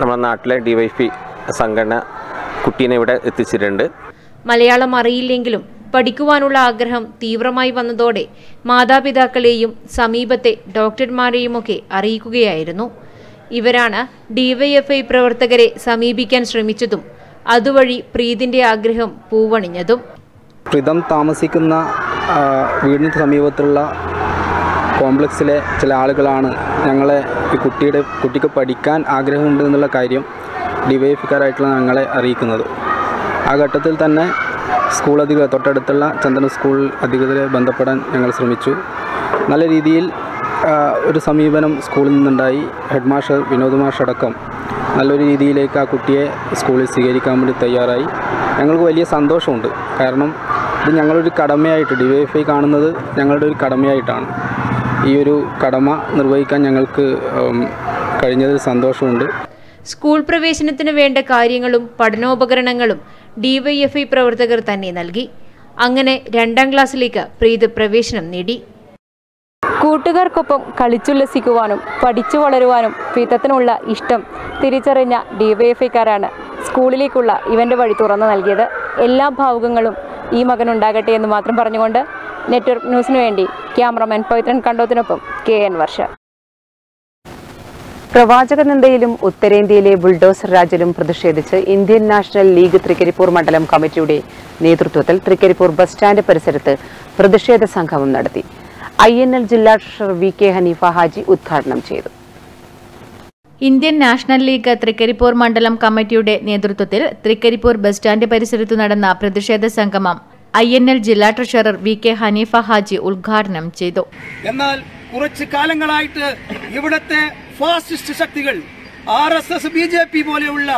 S6: നമ്മുടെ നാട്ടിലെ ഡി വൈ പി സംഘടന കുട്ടീനെ ഇവിടെ എത്തിച്ചിട്ടുണ്ട്
S5: മലയാളം അറിയില്ലെങ്കിലും പഠിക്കുവാനുള്ള ആഗ്രഹം തീവ്രമായി വന്നതോടെ മാതാപിതാക്കളെയും സമീപത്തെ ഡോക്ടർമാരെയുമൊക്കെ അറിയിക്കുകയായിരുന്നു ഇവരാണ് ഡിവൈഎഫ്ഐ പ്രവർത്തകരെ സമീപിക്കാൻ ശ്രമിച്ചതും അതുവഴി പ്രീതിന്റെ ആഗ്രഹം പൂവണിഞ്ഞതും
S3: പ്രീതം താമസിക്കുന്ന വീടിന് സമീപത്തുള്ള കോംപ്ലക്സിലെ ചില ആളുകളാണ് ഞങ്ങളെ ഈ കുട്ടിയുടെ കുട്ടിക്ക് പഠിക്കാൻ ആഗ്രഹമുണ്ട് എന്നുള്ള കാര്യം ഡിവൈഎഫ്കാരായിട്ടുള്ള ഞങ്ങളെ അറിയിക്കുന്നത് ആ ഘട്ടത്തിൽ തന്നെ സ്കൂൾ അധികൃതർ തൊട്ടടുത്തുള്ള ചന്ദന സ്കൂൾ അധികൃതരെ ബന്ധപ്പെടാൻ ഞങ്ങൾ ശ്രമിച്ചു നല്ല രീതിയിൽ ഒരു സമീപനം സ്കൂളിൽ നിന്നുണ്ടായി ഹെഡ് മാഷർ വിനോദ് മാഷ് അടക്കം നല്ലൊരു രീതിയിലേക്ക് ആ കുട്ടിയെ സ്കൂളിൽ സ്വീകരിക്കാൻ വേണ്ടി തയ്യാറായി ഞങ്ങൾക്ക് വലിയ സന്തോഷമുണ്ട് കാരണം ഇത് ഞങ്ങളൊരു കടമയായിട്ട് ഡിവൈഎഫ്ഐ കാണുന്നത് ഞങ്ങളുടെ ഒരു കടമയായിട്ടാണ് ഈ ഒരു കടമ നിർവഹിക്കാൻ ഞങ്ങൾക്ക് കഴിഞ്ഞതിൽ സന്തോഷമുണ്ട്
S5: സ്കൂൾ പ്രവേശനത്തിന് വേണ്ട കാര്യങ്ങളും പഠനോപകരണങ്ങളും ഡിവൈഎഫ്ഐ പ്രവർത്തകർ തന്നെ നൽകി അങ്ങനെ രണ്ടാം ക്ലാസ്സിലേക്ക് പ്രീത് പ്രവേശനം നേടി കൂട്ടുകാർക്കൊപ്പം കളിച്ചുല്ലസിക്കുവാനും പഠിച്ചു വളരുവാനും പ്രീതത്തിനുള്ള ഇഷ്ടം തിരിച്ചറിഞ്ഞ ഡിവൈഎഫ്ഐക്കാരാണ് സ്കൂളിലേക്കുള്ള ഇവന്റ് വഴി തുറന്നു നൽകിയത് എല്ലാ ഭാവുകങ്ങളും ഈ മകൻ ഉണ്ടാകട്ടെ എന്ന് മാത്രം പറഞ്ഞുകൊണ്ട് നെറ്റ്വർക്ക് ന്യൂസിനു വേണ്ടി ക്യാമറമാൻ പവിത്രൻ കണ്ടോത്തിനൊപ്പം കെ എൻ വർഷ
S1: പ്രവാചക നിന്ദയിലും ഉത്തരേന്ത്യയിലെ ബുൾഡോസർ രാജിലും പ്രതിഷേധിച്ച് ഇന്ത്യൻ നാഷണൽ ലീഗ് തൃക്കരിപ്പൂർ മണ്ഡലം കമ്മിറ്റിയുടെ നേതൃത്വത്തിൽ തൃക്കരിപ്പൂർ ബസ് സ്റ്റാൻഡ് പരിസരത്ത് പ്രതിഷേധ സംഗമം നടത്തി ഐ എൻ എൽ ജില്ലാ treasurer V K Haneefa Haji ഉദ്ഘാടനം ചെയ്തു
S4: ഇന്ത്യൻ നാഷണൽ ലീഗ് തൃക്കരിപ്പൂർ മണ്ഡലം കമ്മിറ്റിയുടെ നേതൃത്വത്തിൽ തൃക്കരിപ്പൂർ ബസ് സ്റ്റാൻഡ് പരിസരത്ത് നടന്ന പ്രതിഷേധ സംഗമം ഐ എൻ എൽ ജില്ലാ treasurer V K Haneefa Haji ഉദ്ഘാടനം ചെയ്തു
S3: എന്നാൽ കുറച്ച് കാലങ്ങളായിട്ട് ഇവിടത്തെ ഫാസിസ്റ്റ് ശക്തികൾ R S S B J P പോലെയുള്ള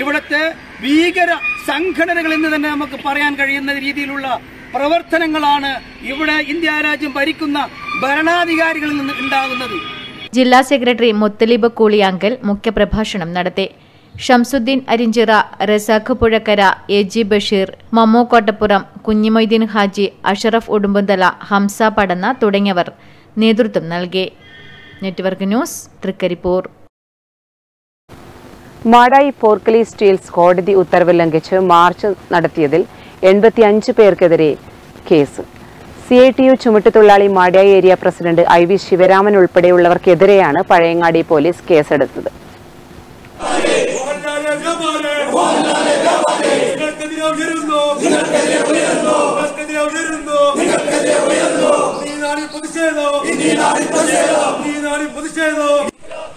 S3: ഇവിടത്തെ ഭീകര സംഘടനകൾ എന്ന് തന്നെ നമുക്ക് പറയാൻ കഴിയുന്ന രീതിയിലുള്ള പ്രവർത്തനങ്ങളാണ് ഇവിടെ ഇന്ത്യ രാജ്യം ഭരിക്കുന്ന ഭരണാധികാരികളിൽ നിന്ന് ഉണ്ടാകുന്നത്
S4: ജില്ലാ സെക്രട്ടറി മുത്തലീബ് കൂളിയാങ്കൽ മുഖ്യപ്രഭാഷണം നടത്തി ഷംസുദ്ദീൻ അരിഞ്ചിറ റസാഖ് പുഴക്കര എ ജി ബഷീർ മമ്മു കോട്ടപ്പുറം കുഞ്ഞിമൊയ്തീൻ ഹാജി അഷറഫ് ഉടുമ്പുന്തല ഹംസ പടന്ന തുടങ്ങിയവർ നേതൃത്വം നൽകി network news Trikaripur
S1: Madayi Porkali steels കോടതി ഉത്തരവ് ലംഘിച്ച് മാർച്ച് നടത്തിയതിൽ എൺപത്തിയഞ്ച് പേർക്കെതിരെ case C I T U ചുമട്ടുതൊഴിലാളി Madayi area president I V Sivaraman ഉൾപ്പെടെയുള്ളവർക്കെതിരെയാണ് പഴയങ്ങാടി പോലീസ് കേസെടുത്തത് നിങ്ങൾക്കെതിരെ
S6: ഉയർന്നു നിങ്ങൾക്കെതിരെ ഉയർന്നു നിങ്ങൾക്കെതിരെ ഉയർന്നു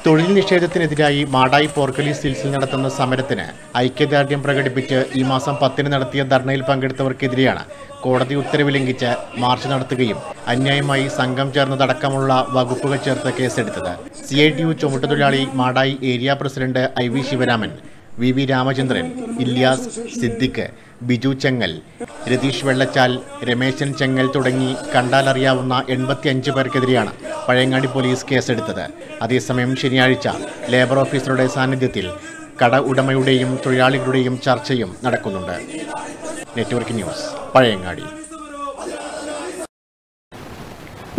S2: തൊഴിൽ നിഷേധത്തിനെതിരായി മാടായി പോർക്കലി സിൽസിൽ നടത്തുന്ന സമരത്തിന് ഐക്യദാർഢ്യം പ്രകടിപ്പിച്ച് ഈ മാസം പത്തിന് നടത്തിയ ധർണയിൽ പങ്കെടുത്തവർക്കെതിരെയാണ് കോടതി ഉത്തരവ് ലംഘിച്ച് മാർച്ച് നടത്തുകയും അന്യായമായി സംഘം ചേർന്നതടക്കമുള്ള വകുപ്പുകൾ ചേർത്ത് കേസെടുത്തത് സി ഐ ടി യു ചുമട്ടുതൊഴിലാളി Madayi area president I V Sivaraman V V Ramachandran Ilyas Siddique Biju Chengal Ratheesh Vellachal Rameshan Chengal തുടങ്ങി കണ്ടാലറിയാവുന്ന എൺപത്തിയഞ്ച് പേർക്കെതിരെയാണ് പഴയങ്ങാടി പോലീസ് കേസെടുത്തത് അതേസമയം ശനിയാഴ്ച ലേബർ ഓഫീസറുടെ സാന്നിധ്യത്തിൽ കട ഉടമയുടെയും തൊഴിലാളികളുടെയും ചർച്ചയും നടക്കുന്നുണ്ട് നെറ്റ്വർക്ക് ന്യൂസ് പഴയങ്ങാടി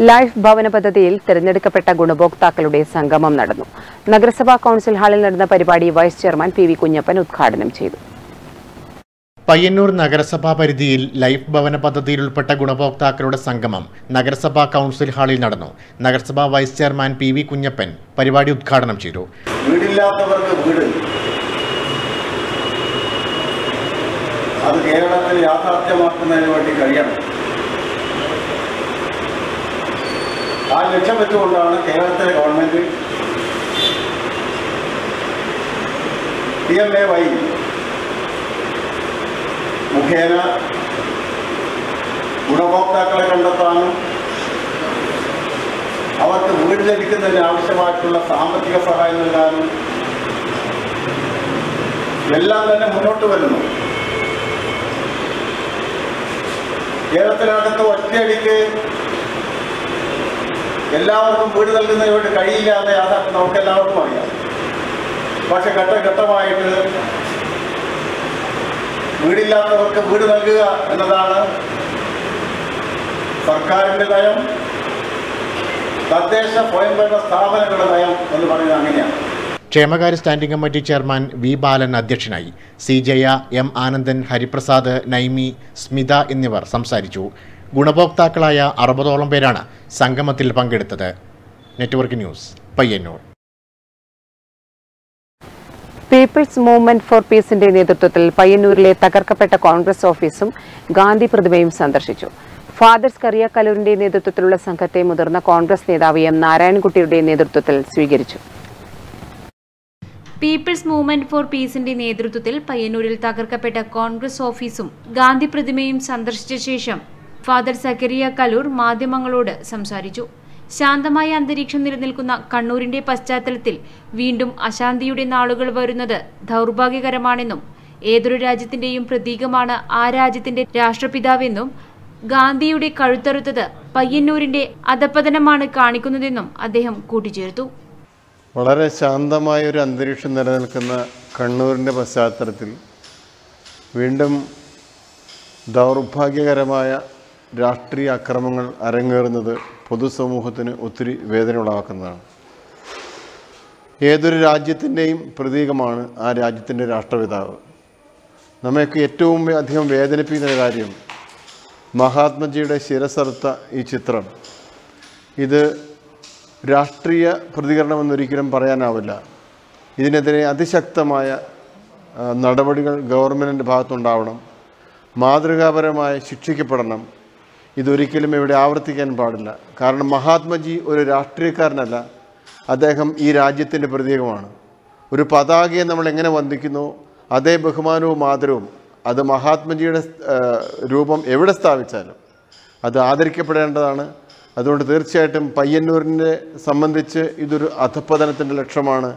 S1: ലൈഫ് ഭവന പദ്ധതിയിൽ തിരഞ്ഞെടുക്കപ്പെട്ട ഗുണഭോക്താക്കളുടെ സംഗമം നടന്നു നഗരസഭാ കൌൺസിൽ ഹാളിൽ നടന്ന പരിപാടി vice chairman P V Kunhappan ഉദ്ഘാടനം ചെയ്തു
S2: പയ്യന്നൂർ നഗരസഭാ പരിധിയിൽ ലൈഫ് ഭവന പദ്ധതിയിൽ ഉൾപ്പെട്ട ഗുണഭോക്താക്കളുടെ സംഗമം നഗരസഭാ കൗൺസിൽ ഹാളിൽ നടന്നു നഗരസഭാ vice chairman P V Kunhappan പരിപാടി ഉദ്ഘാടനം ചെയ്തു
S7: വീടില്ലാത്തവർക്ക് വീട് അത് കേരളത്തിൽ യാഥാർത്ഥ്യമാക്കുന്നതിന് വേണ്ടി കഴിയണം ആ ലക്ഷ്യം വെച്ചുകൊണ്ടാണ് കേരളത്തിലെ government P M A Y മുഖേന ഗുണഭോക്താക്കളെ കണ്ടെത്താനും അവർക്ക് വീട് ലഭിക്കുന്നതിന് ആവശ്യമായിട്ടുള്ള സാമ്പത്തിക സഹായം നൽകാനും എല്ലാം തന്നെ മുന്നോട്ട് വരുന്നു കേരളത്തിനകത്ത് ഒറ്റയടിക്ക് എല്ലാവർക്കും വീട് നൽകുന്നതിനോട് കഴിയില്ലാതെ അത് എല്ലാവർക്കും അറിയാം പക്ഷെ ഘട്ടഘട്ടമായിട്ട് വീടില്ലാത്തവർക്ക് വീട് നൽകുക എന്നതാണ് സർക്കാരിന്റെ നയം തദ്ദേശ സ്വയംഭരണ സ്ഥാപനങ്ങളുടെ നയം എന്ന് പറയുന്നത് അങ്ങനെയാണ്
S2: ക്ഷേമകാര്യ standing committee chairman V Balan അധ്യക്ഷനായി സി ജയ എം ആനന്ദൻ ഹരിപ്രസാദ് നൈമി സ്മിത എന്നിവർ സംസാരിച്ചു ഗുണഭോക്താക്കളായ അറുപതോളം പേരാണ് സംഗമത്തിൽ പങ്കെടുത്തത് network news Payyanur
S1: people's movement for പീസിന്റെ നേതൃത്വത്തിൽ പയ്യന്നൂരിലെ തകർക്കപ്പെട്ട കോൺഗ്രസ് ഓഫീസും ഗാന്ധി പ്രതിമയും സന്ദർശിച്ചു ഫാദേഴ്സ് കറിയക്കലൂരിന്റെ നേതൃത്വത്തിലുള്ള സംഘത്തെ മുതിർന്ന കോൺഗ്രസ് നേതാവ് എം നാരായണൻകുട്ടിയുടെ നേതൃത്വത്തിൽ സ്വീകരിച്ചു
S5: പീപ്പിൾസ് മൂവ്മെന്റ് ഫോർ പീസിന്റെ നേതൃത്വത്തിൽ പയ്യന്നൂരിൽ തകർക്കപ്പെട്ട കോൺഗ്രസ് ഓഫീസും ഗാന്ധി പ്രതിമയും സന്ദർശിച്ച ശേഷം ഫാദർ സക്കരിയ കലൂർ മാധ്യമങ്ങളോട് സംസാരിച്ചു ശാന്തമായ അന്തരീക്ഷം നിലനിൽക്കുന്ന കണ്ണൂരിന്റെ പശ്ചാത്തലത്തിൽ വീണ്ടും അശാന്തിയുടെ നാളുകൾ വരുന്നത് ദൗർഭാഗ്യകരമാണെന്നും ഏതൊരു രാജ്യത്തിന്റെയും പ്രതീകമാണ് ആ രാജ്യത്തിന്റെ രാഷ്ട്രപിതാവെന്നും ഗാന്ധിയുടെ കഴുത്തറുത്തത് പയ്യന്നൂരിന്റെ അധപ്പതനമാണ് കാണിക്കുന്നതെന്നും അദ്ദേഹം കൂട്ടിച്ചേർത്തു
S6: വളരെ ശാന്തമായ ഒരു അന്തരീക്ഷം നിലനിൽക്കുന്ന കണ്ണൂരിൻ്റെ പശ്ചാത്തലത്തിൽ വീണ്ടും ദൗർഭാഗ്യകരമായ രാഷ്ട്രീയ അക്രമങ്ങൾ അരങ്ങേറുന്നത് പൊതുസമൂഹത്തിന് ഒത്തിരി വേദന ഉളവാക്കുന്നതാണ് ഏതൊരു രാജ്യത്തിൻ്റെയും പ്രതീകമാണ് ആ രാജ്യത്തിൻ്റെ രാഷ്ട്രപിതാവ് നമ്മൾക്ക് ഏറ്റവും അധികം വേദനിപ്പിക്കുന്ന കാര്യം മഹാത്മജിയുടെ ശിരസറുത്ത ഈ ചിത്രം ഇത് രാഷ്ട്രീയ പ്രതികരണമെന്നൊരിക്കലും പറയാനാവില്ല ഇതിനെതിരെ അതിശക്തമായ നടപടികൾ ഗവൺമെൻറ്റിൻ്റെ ഭാഗത്തുണ്ടാവണം മാതൃകാപരമായി ശിക്ഷിക്കപ്പെടണം ഇതൊരിക്കലും ഇവിടെ ആവർത്തിക്കാൻ പാടില്ല കാരണം മഹാത്മജി ഒരു രാഷ്ട്രീയക്കാരനല്ല അദ്ദേഹം ഈ രാജ്യത്തിൻ്റെ പ്രതീകമാണ് ഒരു പതാകയെ നമ്മൾ എങ്ങനെ വന്ദിക്കുന്നു അതേ ബഹുമാനവും ആദരവും അത് മഹാത്മജിയുടെ രൂപം എവിടെ സ്ഥാപിച്ചാലും അത് ആദരിക്കപ്പെടേണ്ടതാണ് അതുകൊണ്ട് തീർച്ചയായിട്ടും പയ്യന്നൂരിനെ സംബന്ധിച്ച് ഇതൊരു അധപ്പതനത്തിൻ്റെ ലക്ഷ്യമാണ്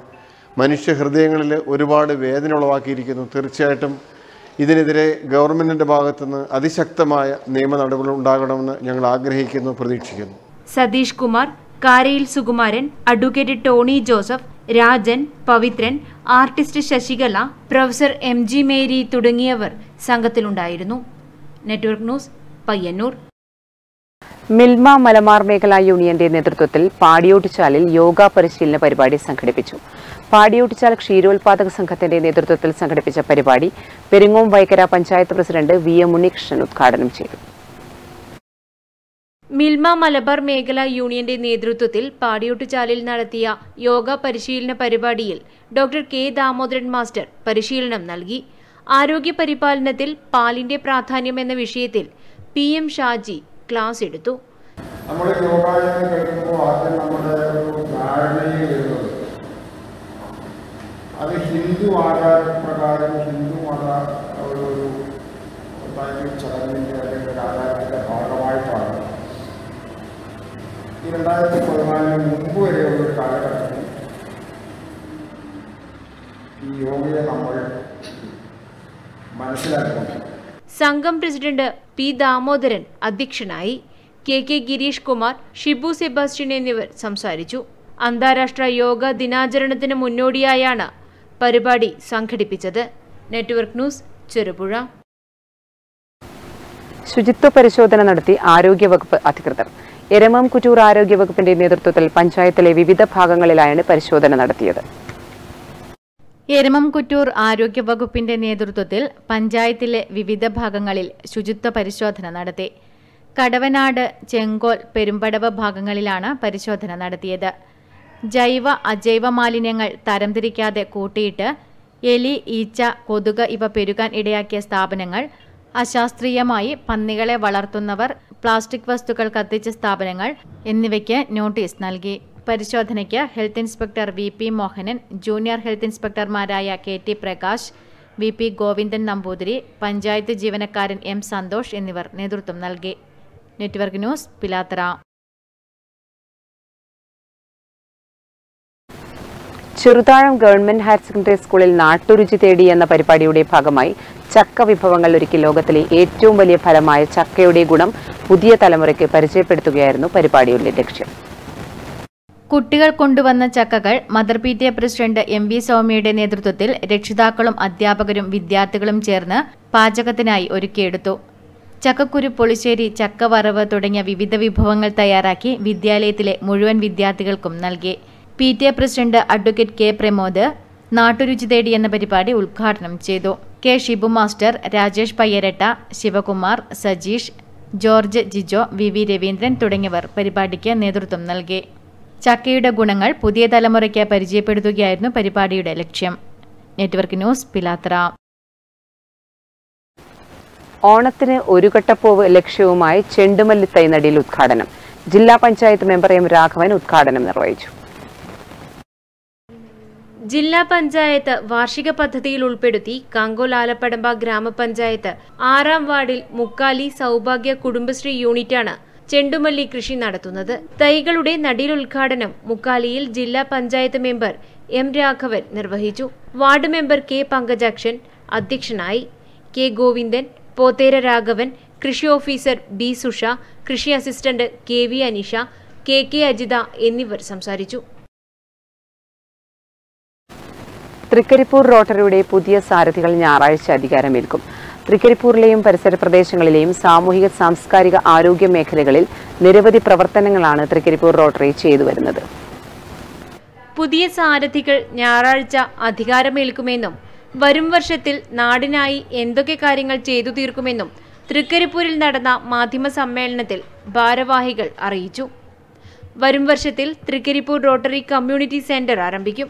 S6: മനുഷ്യ ഹൃദയങ്ങളിൽ ഒരുപാട് വേദന ഉളവാക്കിയിരിക്കുന്നു തീർച്ചയായിട്ടും ഇതിനെതിരെ ഗവൺമെന്റിന്റെ ഭാഗത്തുനിന്ന് അതിശക്തമായ നിയമ നടപടികൾ ഉണ്ടാകണമെന്ന് ഞങ്ങൾ ആഗ്രഹിക്കുന്നു പ്രതീക്ഷിക്കുന്നു
S5: Satheesh Kumar Karayil Sukumaran advocate Tony Joseph Rajan Pavithran artist Sasikala professor M G Mary തുടങ്ങിയവർ സംഘത്തിലുണ്ടായിരുന്നു നെറ്റ്വർക്ക് ന്യൂസ് പയ്യന്നൂർ
S1: മിൽമ മലബാർ മേഖലാ യൂണിയന്റെ നേതൃത്വത്തിൽ പാടിയോട്ടിച്ചാലിൽ യോഗ പരിശീലന പരിപാടി സംഘടിപ്പിച്ചു പാടിയോട്ടിച്ചാൽ ക്ഷീരോത്പാദക സംഘത്തിന്റെ നേതൃത്വത്തിൽ സംഘടിപ്പിച്ച പരിപാടി Peringome Vaikkara panchayat president V M Unnikrishnan ഉദ്ഘാടനം ചെയ്തു
S5: മിൽമ മലബാർ മേഖലാ യൂണിയന്റെ നേതൃത്വത്തിൽ പാടിയോട്ടുചാലിൽ നടത്തിയ യോഗ പരിശീലന പരിപാടിയിൽ ഡോക്ടർ കെ ദാമോദരൻ മാസ്റ്റർ പരിശീലനം നൽകി ആരോഗ്യ പരിപാലനത്തിൽ പാലിന്റെ പ്രാധാന്യം എന്ന വിഷയത്തിൽ പി എം ഷാജി ക്ലാസ് എടുത്തു
S7: നമ്മൾ യോഗ എന്ന് കേൾക്കുമ്പോൾ നമ്മുടെ ഒരു ധാരണയിൽ വരുന്നത് അത് ഹിന്ദു ആചാരപ്രകാരം ഹിന്ദു മത ഒരു ചടങ്ങിൻ്റെ അല്ലെങ്കിൽ ഒരു ആചാരത്തിൻ്റെ ഭാഗമായിട്ടാണ് ഈ രണ്ടായിരത്തി പതിനാലിന് മുമ്പ് വരെയുള്ള ഒരു കാലഘട്ടത്തിൽ ഈ യോഗയെ നമ്മൾ മനസ്സിലാക്കുന്നു
S5: സംഘം പ്രസിഡന്റ് പി ദാമോദരൻ അധ്യക്ഷനായി K K Girish Kumar Shibu Sebastian എന്നിവർ സംസാരിച്ചു അന്താരാഷ്ട്ര യോഗ ദിനാചരണത്തിന് മുന്നോടിയായാണ് പരിപാടി സംഘടിപ്പിച്ചത് നെറ്റ്വർക്ക് ന്യൂസ് ചെറുപുഴ
S1: ശുചിത്വ പരിശോധന നടത്തി ആരോഗ്യവകുപ്പ് അധികൃതർ എരമം കുറ്റൂർ ആരോഗ്യവകുപ്പിന്റെ നേതൃത്വത്തിൽ പഞ്ചായത്തിലെ വിവിധ ഭാഗങ്ങളിലായാണ് പരിശോധന നടത്തിയത്
S4: എരമംകുറ്റൂർ ആരോഗ്യവകുപ്പിന്റെ നേതൃത്വത്തിൽ പഞ്ചായത്തിലെ വിവിധ ഭാഗങ്ങളിൽ ശുചിത്വ പരിശോധന നടത്തി കടവനാട് ചെങ്കോൽ പെരുമ്പടവ് ഭാഗങ്ങളിലാണ് പരിശോധന നടത്തിയത് ജൈവ അജൈവ മാലിന്യങ്ങൾ തരംതിരിക്കാതെ കൂട്ടിയിട്ട് എലി ഈച്ച കൊതുക് ഇവ പെരുകാൻ ഇടയാക്കിയ സ്ഥാപനങ്ങൾ അശാസ്ത്രീയമായി പന്നികളെ വളർത്തുന്നവർ പ്ലാസ്റ്റിക് വസ്തുക്കൾ കത്തിച്ച സ്ഥാപനങ്ങൾ എന്നിവയ്ക്ക് നോട്ടീസ് നൽകി പരിശോധനയ്ക്ക് health inspector V P Mohanan junior health ഇൻസ്പെക്ടർമാരായ K T Prakash V P Govindan Namboothiri panchayat ജീവനക്കാരൻ എം സന്തോഷ് എന്നിവർ നേതൃത്വം നൽകി network news Pilathara
S5: Cheruthazham government
S1: higher secondary സ്കൂളിൽ നാട്ടുരുചി തേടി എന്ന പരിപാടിയുടെ ഭാഗമായി ചക്ക വിഭവങ്ങൾ ഒരുക്കി ലോകത്തിലെ ഏറ്റവും വലിയ ഫലമായ ചക്കയുടെ ഗുണം പുതിയ തലമുറയ്ക്ക് പരിചയപ്പെടുത്തുകയായിരുന്നു പരിപാടിയുടെ ലക്ഷ്യം
S4: കുട്ടികൾ കൊണ്ടുവന്ന ചക്കകൾ mother P T A president M V സ്വാമിയുടെ നേതൃത്വത്തിൽ രക്ഷിതാക്കളും അധ്യാപകരും വിദ്യാർത്ഥികളും ചേർന്ന് പാചകത്തിനായി ഒരുക്കിയെടുത്തു ചക്കക്കുരു പൊളിശ്ശേരി ചക്കവറവ് തുടങ്ങിയ വിവിധ വിഭവങ്ങൾ തയ്യാറാക്കി വിദ്യാലയത്തിലെ മുഴുവൻ വിദ്യാർത്ഥികൾക്കും നൽകി P T A president advocate K Pramod നാട്ടുരുചി തേടി എന്ന പരിപാടി ഉദ്ഘാടനം ചെയ്തു K Shibu master Rajesh Payyaratta Sivakumar Sajeesh George Jijo V V Raveendran തുടങ്ങിയവർ പരിപാടിക്ക് നേതൃത്വം നൽകി ചക്കയുടെ ഗുണങ്ങൾ പുതിയ തലമുറയ്ക്ക് പരിചയപ്പെടുത്തുകയായിരുന്നു പരിപാടിയുടെ ലക്ഷ്യം നെറ്റ്വർക്ക് ന്യൂസ് പിലാത്ര
S1: ഓണത്തിന് ഒരു കട്ടപ്പോവ് ലക്ഷ്യവുമായി ചെണ്ടുമല്ലി തൈനടിയിൽ ഉദ്ഘാടനം ജില്ലാ പഞ്ചായത്ത് മെമ്പർ എം രാഘവൻ ഉദ്ഘാടനം നിർവഹിച്ചു
S5: ജില്ലാ പഞ്ചായത്ത് വാർഷിക പദ്ധതിയിൽ ഉൾപ്പെടുത്തി കാങ്കോൽ ആലപ്പടമ്പ ഗ്രാമപഞ്ചായത്ത് ആറാം വാർഡിൽ മുക്കാലി സൗഭാഗ്യ കുടുംബശ്രീ യൂണിറ്റാണ് ചെണ്ടുമല്ലി കൃഷി നടത്തുന്നത് തൈകളുടെ നടീലുദ്ഘാടനം മുക്കാലിയിൽ ജില്ലാ പഞ്ചായത്ത് മെമ്പർ എം രാഘവൻ നിർവഹിച്ചു വാർഡ് മെമ്പർ കെ പങ്കജാക്ഷൻ അധ്യക്ഷനായി കെ ഗോവിന്ദൻ പോത്തേര രാഘവൻ കൃഷി ഓഫീസർ ബി സുഷ കൃഷി assistant K V Anisha K K Ajitha എന്നിവർ സംസാരിച്ചു
S1: തൃക്കരിപ്പൂർ റോട്ടറിയുടെ പുതിയ സാരഥികൾ ഞായറാഴ്ച അധികാരമേൽക്കും തൃക്കരിപ്പൂരിലെയും പരിസര പ്രദേശങ്ങളിലെയും സാമൂഹിക സാംസ്കാരിക ആരോഗ്യ മേഖലകളിൽ നിരവധി പ്രവർത്തനങ്ങളാണ് തൃക്കരിപ്പൂർ റോട്ടറി ചെയ്തു വരുന്നത്
S5: പുതിയ സാരഥികൾ ഞായറാഴ്ച അധികാരമേൽക്കുമെന്നും വരും വർഷത്തിൽ നാടിനായി എന്തൊക്കെ കാര്യങ്ങൾ ചെയ്തു തീർക്കുമെന്നും തൃക്കരിപ്പൂരിൽ നടന്ന മാധ്യമ സമ്മേളനത്തിൽ ഭാരവാഹികൾ അറിയിച്ചു വരും വർഷത്തിൽ തൃക്കരിപ്പൂർ റോട്ടറി കമ്മ്യൂണിറ്റി സെന്റർ ആരംഭിക്കും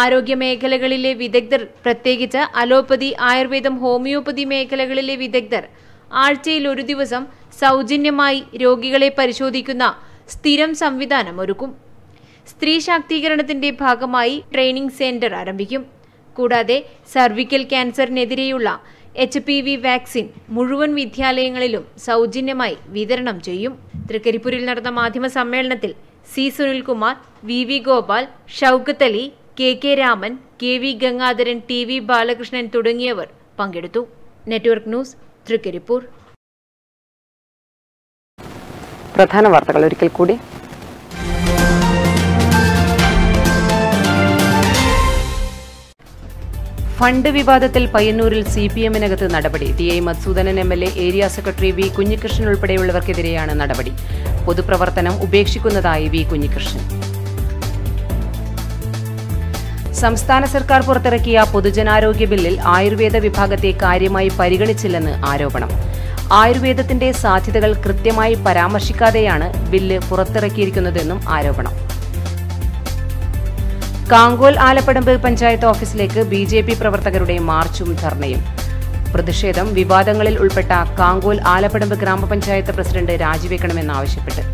S5: ആരോഗ്യ മേഖലകളിലെ വിദഗ്ധർ പ്രത്യേകിച്ച് അലോപ്പതി ആയുർവേദം ഹോമിയോപ്പതി മേഖലകളിലെ വിദഗ്ധർ ആഴ്ചയിൽ ഒരു ദിവസം സൗജന്യമായി രോഗികളെ പരിശോധിക്കുന്ന സ്ഥിരം സംവിധാനം ഒരുക്കും സ്ത്രീ ശാക്തീകരണത്തിന്റെ ഭാഗമായി ട്രെയിനിംഗ് സെന്റർ ആരംഭിക്കും കൂടാതെ സർവിക്കൽ ക്യാൻസറിനെതിരെയുള്ള എച്ച് പി വി വാക്സിൻ മുഴുവൻ വിദ്യാലയങ്ങളിലും സൗജന്യമായി വിതരണം ചെയ്യും തൃക്കരിപ്പൂരിൽ നടന്ന മാധ്യമ സമ്മേളനത്തിൽ C Sunilkumar V V Gopal Shoukath Ali K K Raman K V Gangadharan T V Balakrishnan തുടങ്ങിയവർ പങ്കെടുത്തു നെറ്റ്വർക്ക് ന്യൂസ് തൃക്കരിപ്പൂർ
S1: പ്രധാന വാർത്തകൾ ഒരിക്കൽ കൂടി ഫണ്ട് വിവാദത്തിൽ പയ്യന്നൂരിൽ സി പി എമ്മിനകത്ത് നടപടി T I Madhusoodanan M L A area secretary V Kunhikrishnan ഉൾപ്പെടെയുള്ളവർക്കെതിരെയാണ് നടപടി പൊതുപ്രവർത്തനം ഉപേക്ഷിക്കുന്നതായി വി കുഞ്ഞികൃഷ്ണൻ സംസ്ഥാന സർക്കാർ പുറത്തിറക്കിയ പൊതുജനാരോഗ്യ ബില്ലിൽ ആയുർവേദ വിഭാഗത്തെ കാര്യമായി പരിഗണിച്ചില്ലെന്ന് ആരോപണം ആയുർവേദത്തിന്റെ സാധ്യതകൾ കൃത്യമായി പരാമർശിക്കാതെയാണ് ബില്ല് പുറത്തിറക്കിയിരിക്കുന്നതെന്നും ആരോപണം കാങ്കോൽ ആലപ്പടമ്പ് പഞ്ചായത്ത് ഓഫീസിലേക്ക് ബി ജെ പി പ്രവർത്തകരുടെ മാർച്ചും ധർണയും പ്രതിഷേധം വിവാദങ്ങളിൽ ഉൾപ്പെട്ട കാങ്കോൽ ആലപ്പടമ്പ് ഗ്രാമപഞ്ചായത്ത് പ്രസിഡന്റ് രാജിവെക്കണമെന്നാവശ്യപ്പെട്ട്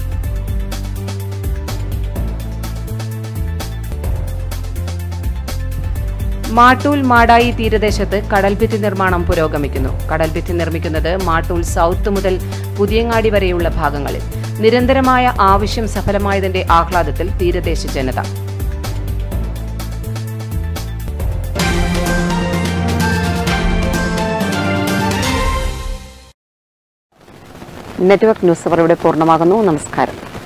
S1: മാട്ടൂൽ മാടായി തീരദേശത്ത് കടൽഭിത്തി നിർമ്മാണം പുരോഗമിക്കുന്നു കടൽഭിത്തി നിർമ്മിക്കുന്നത് മാട്ടൂൽ സൗത്ത് മുതൽ പുതിയങ്ങാടി വരെയുള്ള ഭാഗങ്ങളിൽ നിരന്തരമായ ആവശ്യം സഫലമായതിന്റെ ആഹ്ലാദത്തിൽ തീരദേശ ജനത
S5: നെറ്റ്വർക്ക് ന്യൂസ് അവർ ഇവിടെ പൂർണ്ണമാകുന്നു നമസ്കാരം